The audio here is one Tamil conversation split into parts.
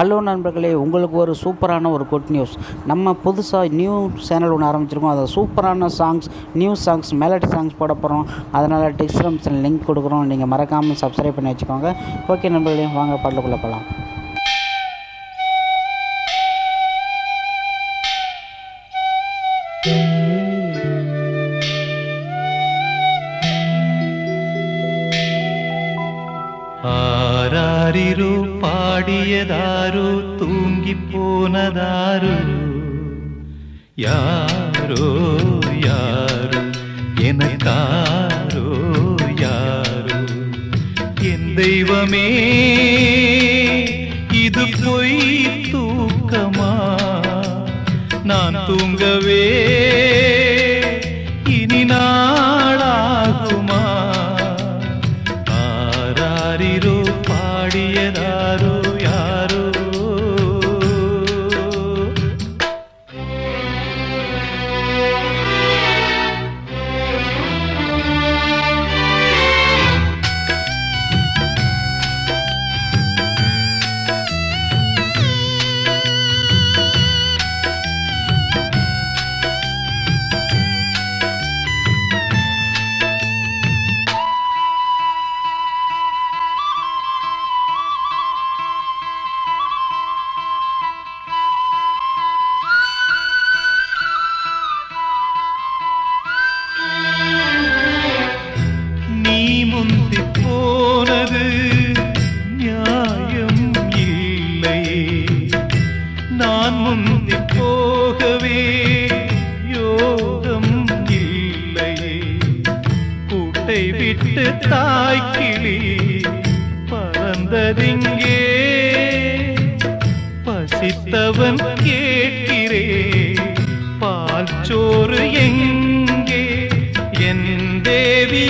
ஹலோ நண்பர்களே உங்களுக்கு ஒரு சூப்பரான ஒரு குட் நியூஸ் நம்ம புதுசாக நியூ சேனல் ஒன்று ஆரம்பிச்சிருக்கோம். அதை சூப்பரான songs new songs melody songs போட போகிறோம் அதனால் டிஸ்கிரிப்ஷன் லிங்க் கொடுக்குறோம். நீங்கள் மறக்காமல் சப்ஸ்கிரைப் பண்ணி வச்சுக்கோங்க. ஓகே நண்பர்களே வாங்க பாட்டுக்குள்ளே போகலாம் ஆராரிரோ பாடியதாரோ தூங்கி போனதாரோ யாரோ யாரோ? எனக்காரோ யாரோ? என் தெய்வமே இது பொய் தூக்கமா? நான் தூங்கவே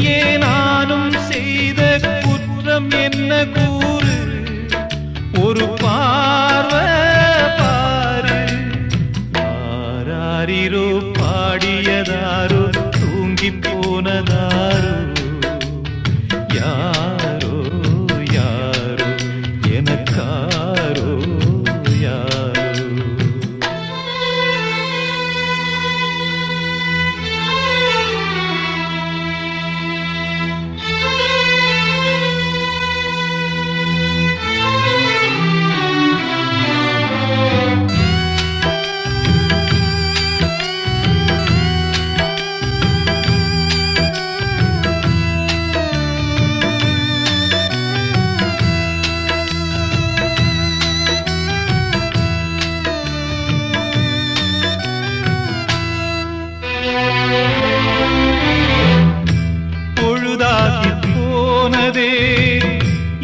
தேவியே நானும் செய்த குற்றம் என்ன கூறு? ஒரு பார்வை மனதே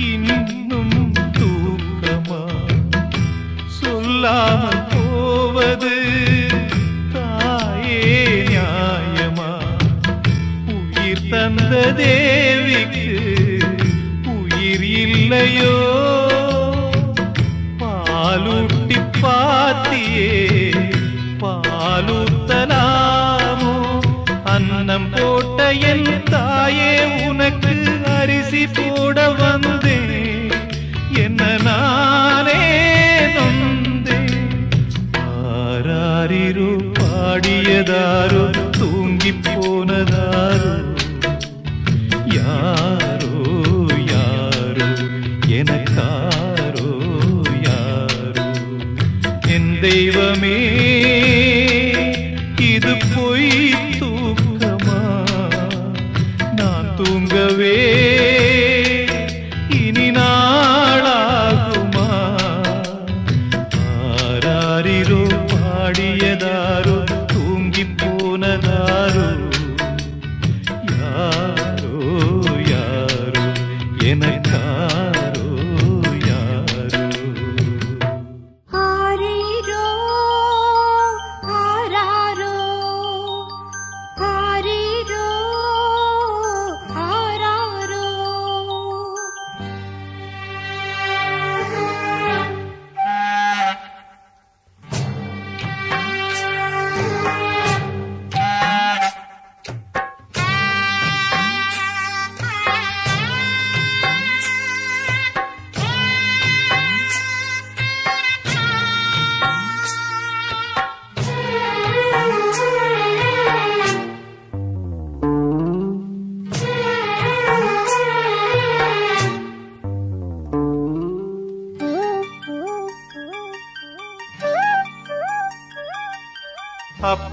இன்னும் தூக்கமா? சொல்லாமல் போவது தாயே நியாயமா? உயிர் தந்த தேவிக்கு உயிர் இல்லையோ? பாலூட்டி பாத்தியே பாலூத்தலாமோ அன்னம் போட்ட என் போனதாரோ? தூங்கி போனதாரோ யாரோ? யாரோ? எனக்காரோ? யாரோ? என் தெய்வமே இது பொய் தூக்கமா? நான் தூங்கவே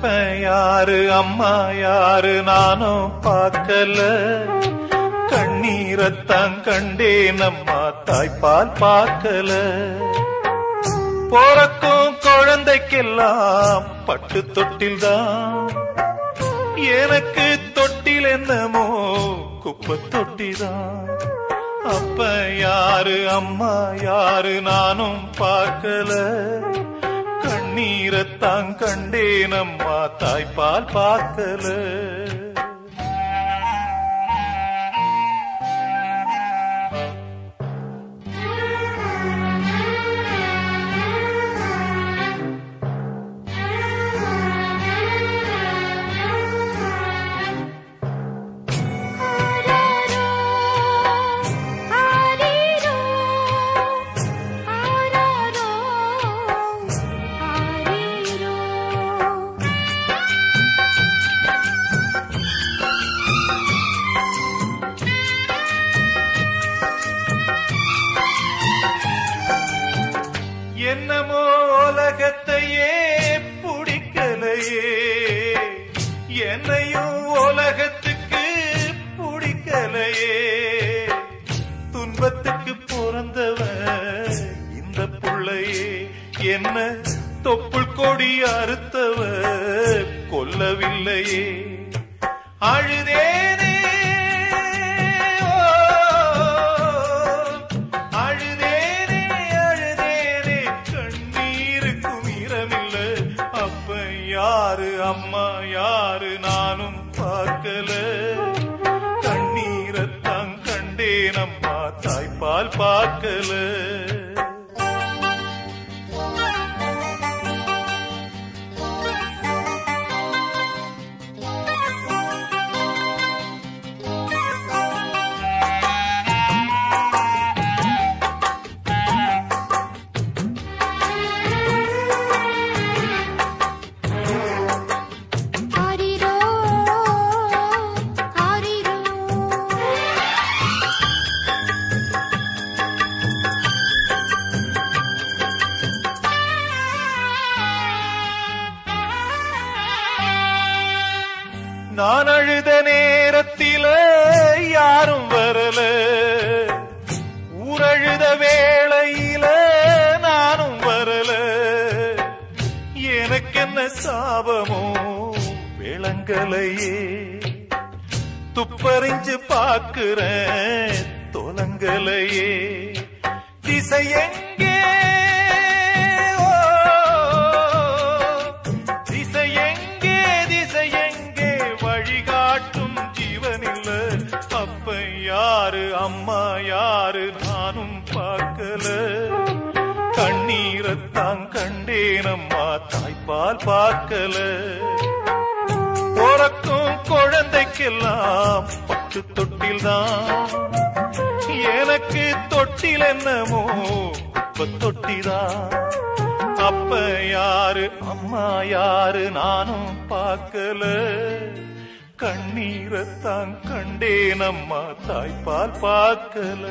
அப்ப யாரு அம்மா யாரு நானும் பார்க்கல. கண்ணீரத்தான் கண்டேன் அம்மா தாய்ப்பால் பார்க்கல. போறக்கும் குழந்தைக்கெல்லாம் பட்டு தொட்டில்தான் எனக்கு தொட்டில் என்னமோ குப்பை தொட்டிதான் அப்ப யாரு அம்மா யாரு நானும் பார்க்கல. கண்ணீரத்தான் கண்டேன் அம்மா தாய்ப்பால் பார்க்கல. கண்டேன் தாய்ப்பால் பார்க்கல? தொலங்கலையே திசை எங்கே? திசை எங்கே திசை எங்கே? வழிகாட்டும் ஜீவனில்ல. அப்ப யாரு அம்மா யாரு? நானும் பார்க்கல. கண்ணீரத்தான் கண்டேனம்மா தாய்ப்பால் பார்க்கல. பிறக்கும் குழந்தைக்கெல்லாம் பட்டு தொட்டில்தான். எனக்கு தொட்டில் என்னமோ குப்பை தொட்டிதான். அப்ப யாரு அம்மா யாரு நானும் பார்க்கல. கண்ணீரத்தான் கண்டேன் அம்மா தாய்ப்பால் பார்க்கல.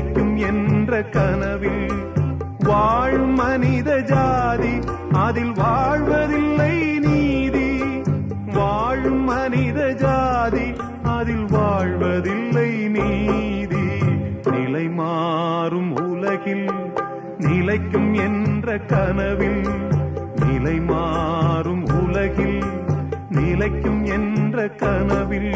கிடைக்கும் என்ற கனவில் வாழும் மனித ஜாதி அதில் வாழ்வதில்லை நீதி. வாழும் மனித ஜாதி அதில் வாழ்வதில்லை நீதி. நிலை மாறும் உலகில் நிலைக்கும் என்ற கனவில் நிலை மாறும் உலகில் நிலைக்கும் என்ற கனவில்.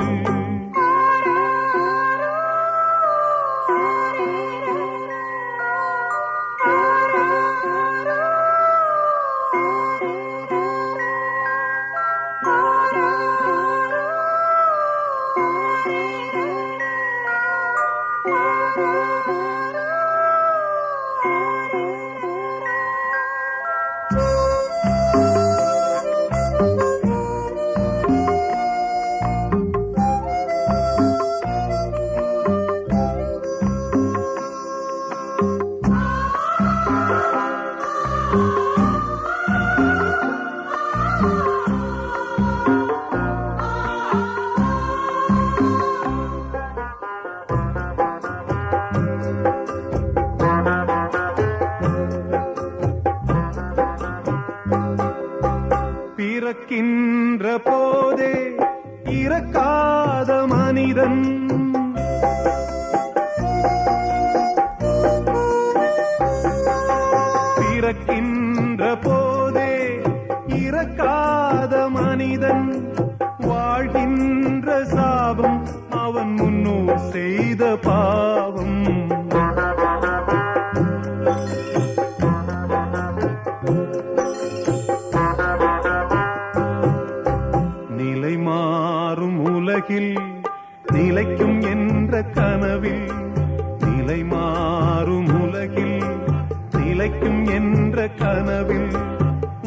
நிலைக்கும் என்ற கனவில்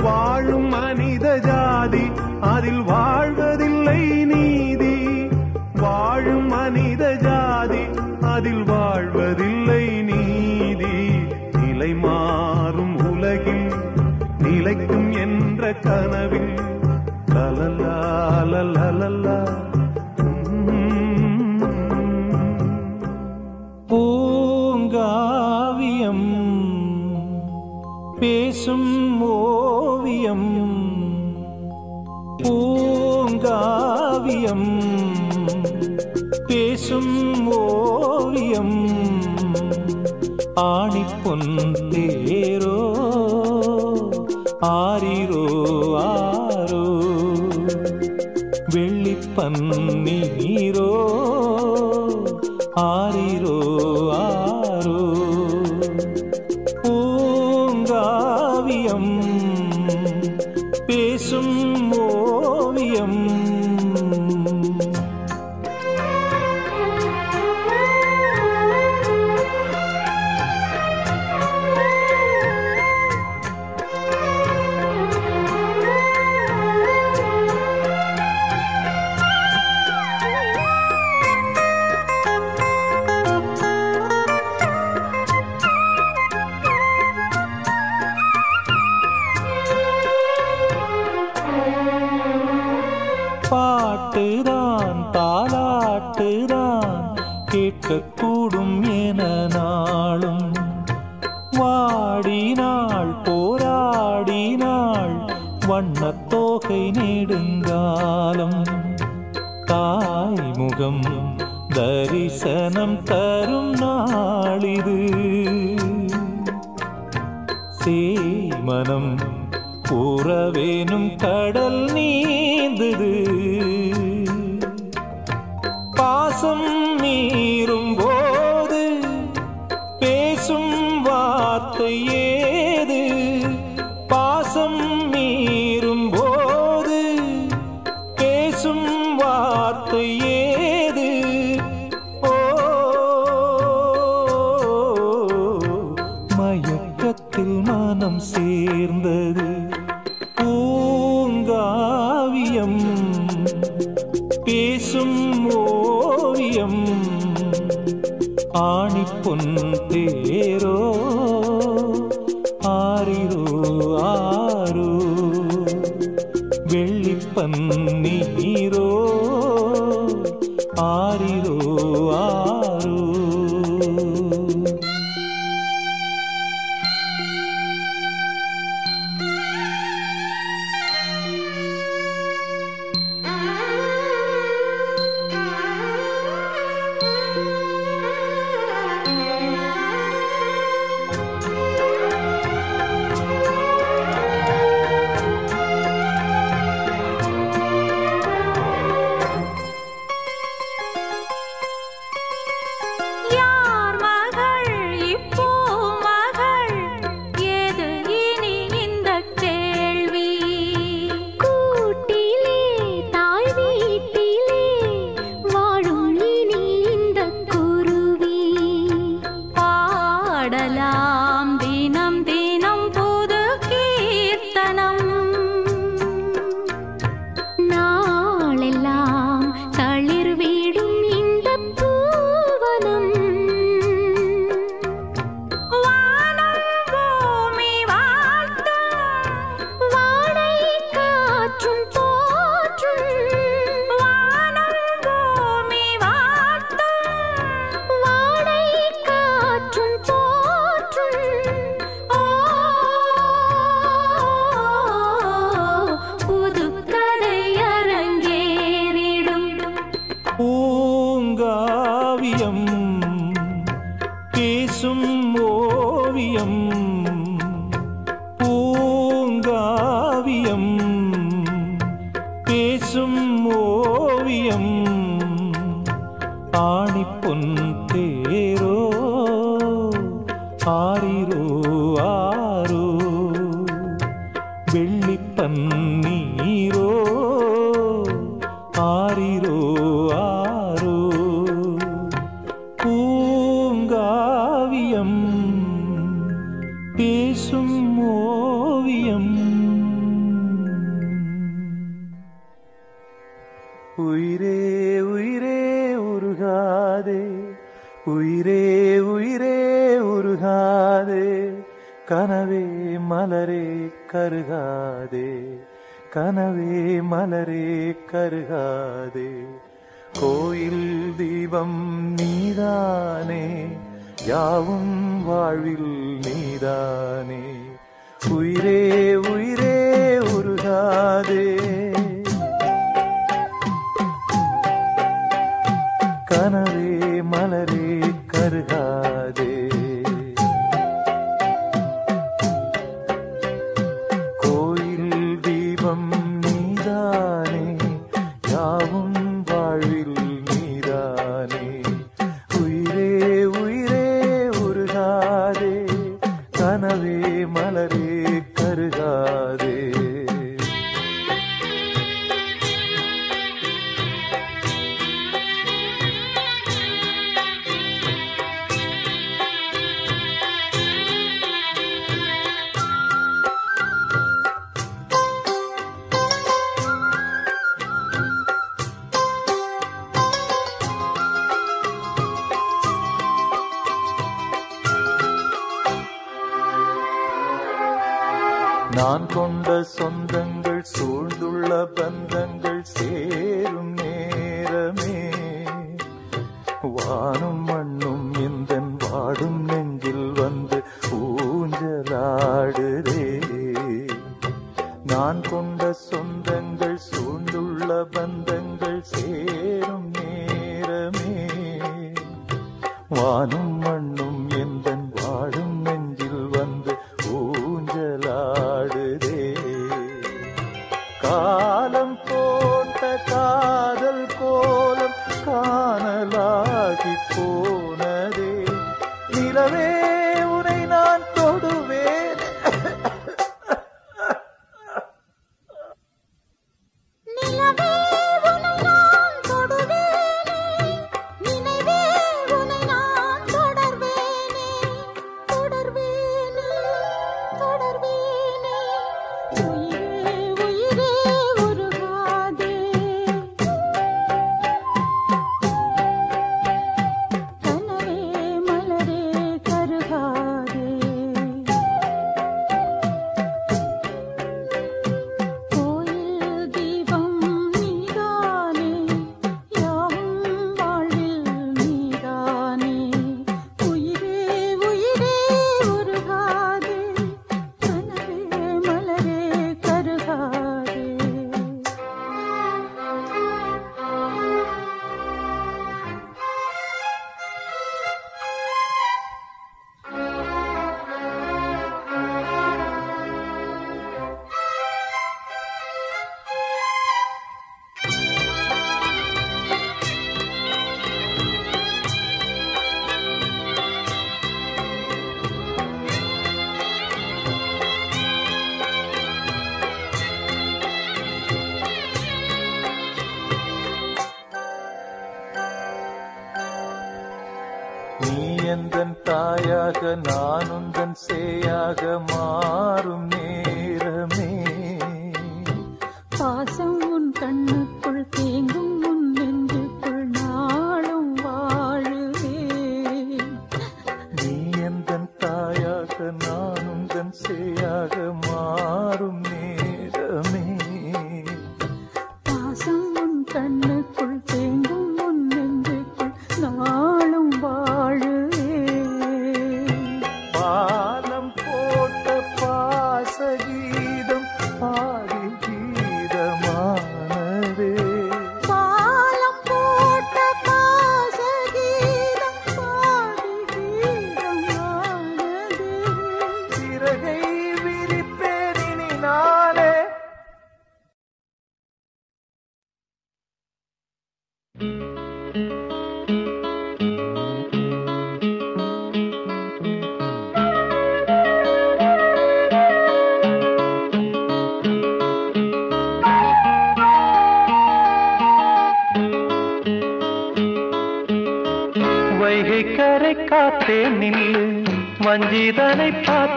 வாழும் மனித ஜாதி அதில் வாழ்வதில்லை நீதி. வாழும் மனித ஜாதி அதில் வாழ்வதில்லை நீதி. நிலை மாறும் உலகில் நிலைக்கும் என்ற கனவில் லலல்லா லலல்லா பேசும் ஓவியம் பூங்காவியம் பேசும் ஓவியம் ஆணிப்பொன் தேரோ ஆரிரோ ஆரோ வெள்ளிப்பன்னீரோ ஆரிரோ ஆரோ பேசும் உறவேனும் கடல் நீந்தது. பாசம் மீறும் ஆணி பொன் தேரோ உயிரே உருகாதே உயிரே உயிரே உருகாதே கனவே மலரே கருகாதே கனவே மலரே கருகாதே. கோயில் தீபம் நீதானே யாவும் வாழ்வில் நீதானே. உயிரே உயிரே உருகாதே. மலரே கருகா. சொந்தங்கள் சூழ் போனதே நிலவே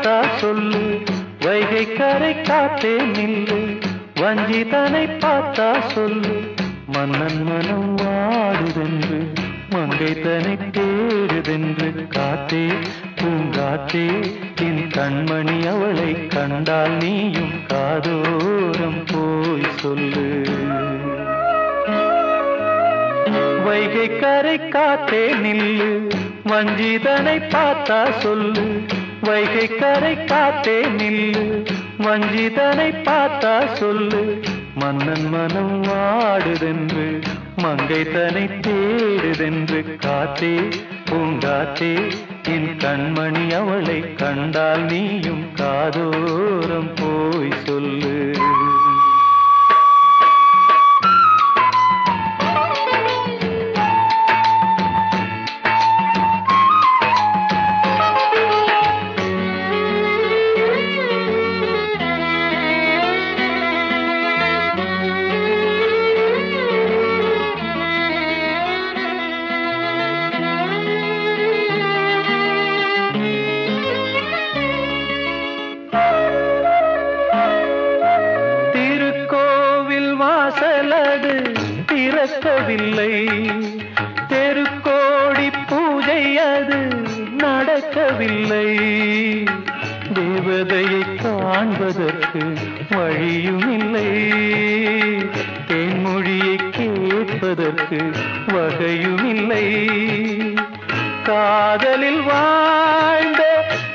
வஞ்சிதனை சொல்லு. வைகை கரை காத்தே நில்லு. வஞ்சிதனை பார்த்தா சொல்லு. மன்னன் மனம் வாடுதென்று மங்கை தனை தேடுதென்று காத்தே பூங்காத்தே என் கண்மணி அவளை கண்டால் நீயும் காதோரம் போய் சொல்லு. வைகை கரை காத்தே நில்லு. வஞ்சிதனை பார்த்தா சொல்லு. வைகை கரை காத்தே நில்லு. வஞ்சிதனை பார்த்தா சொல்லு. மன்னன் மனம் வாடுதென்று. மங்கை தனை தேடுதென்று காத்தே பூங்காத்தே. என் கண்மணி அவளை கண்டால் நீயும் காதோரம் போய் சொல்லு. பிறக்கவில்லை தெருக்கோடி பூஜை அது நடக்கவில்லை. தேவதையை காண்பதற்கு வழியும் இல்லை. தேன்மொழியை கேட்பதற்கு வகையும் இல்லை. காதலில் வாழ்ந்த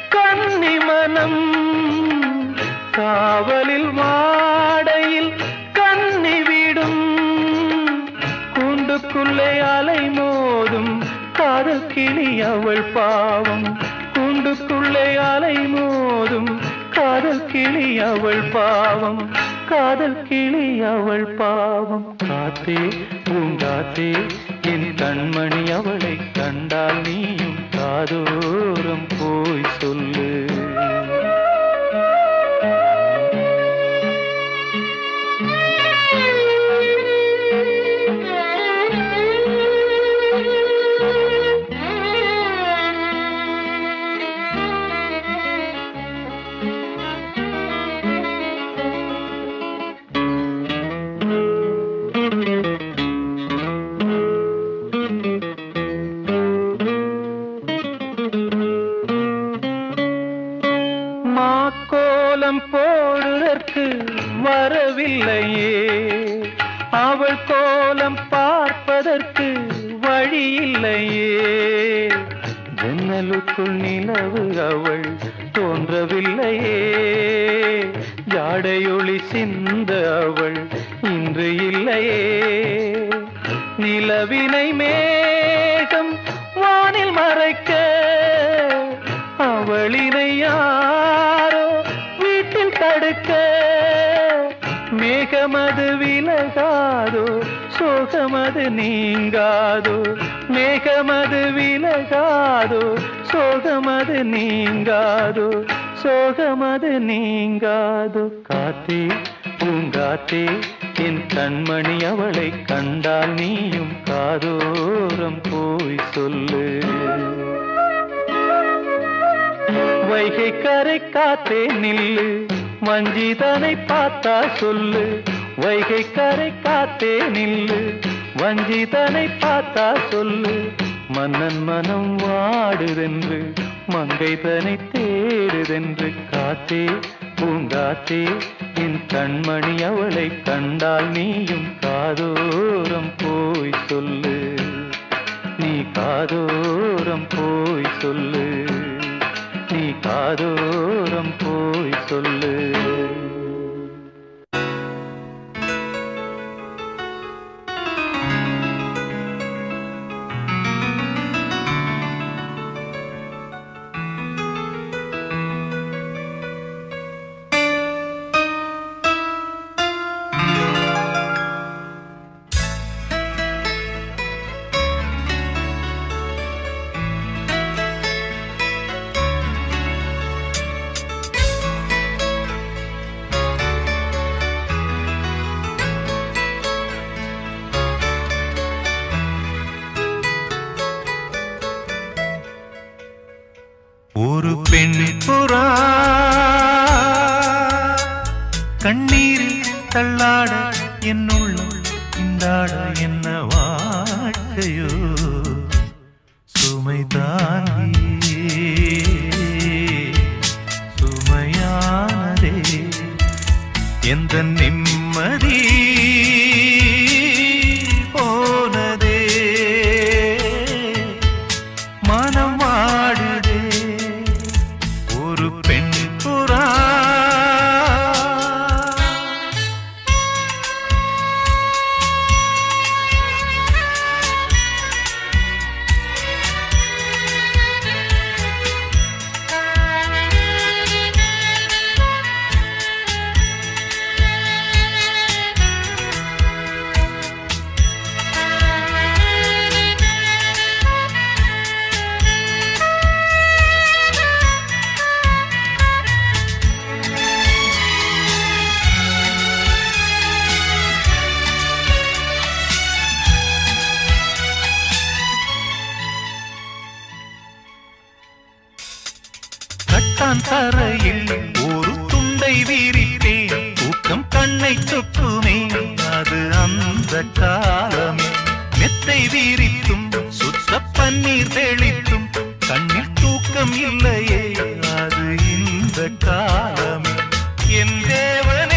கன்னி மனம் காவலில் வா உள்ளே அலை மோதும் காதல் கிளி அவள் பாவம். கூண்டுக்குள்ளே அலை மோதும் காதல் கிளி அவள் பாவம். காதல் கிளி அவள் பாவம். காத்தே பூங்காத்தே என் கண்மணி அவளை கண்டால் நீயும் காதோரம் போய் சொல்லு. துக்கமது விலகாதோ சோகமது நீங்காதோ மேகமது விலகாதோ சோகமது நீங்காதோ சோகமது நீங்காதோ. காத்தே பூங்காத்தே என் கண்மணி அவளை கண்டால் நீயும் காதோரம் போய் சொல்லு. வைகை கரை காத்தே நில்லு. வஞ்சிதனை பார்த்தா சொல்லு. வைகை கரை காத்தே நில்லு. வஞ்சிதனை பார்த்தா சொல்லு. மன்னன் மனம் வாடுதென்று மங்கைதனை தேடுதென்று காத்தே பூங்காத்தே என் கண்மணி அவளை கண்டால் நீயும் காதோரம் போய் சொல்லு. நீ காதோரம் போய் சொல்லு. காதோரம் போய் சொல்லு. புறா கண்ணீரில் தள்ளாட என்னுள் சிரித்தும் சுத்த பன்னீர் தெளித்தும் கண்ணில் தூக்கம் இல்லையே அது இந்த காலம். என் தேவனே